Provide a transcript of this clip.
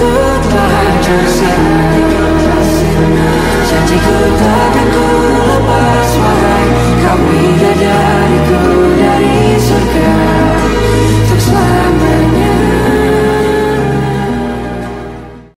goodbye, just